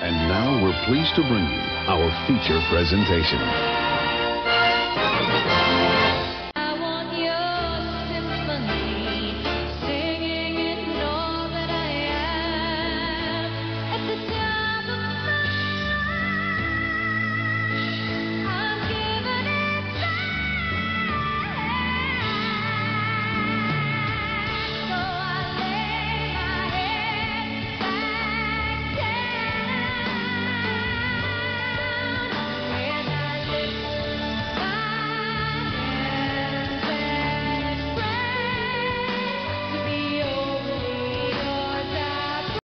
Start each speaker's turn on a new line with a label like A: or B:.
A: And now we're pleased to bring you our feature presentation.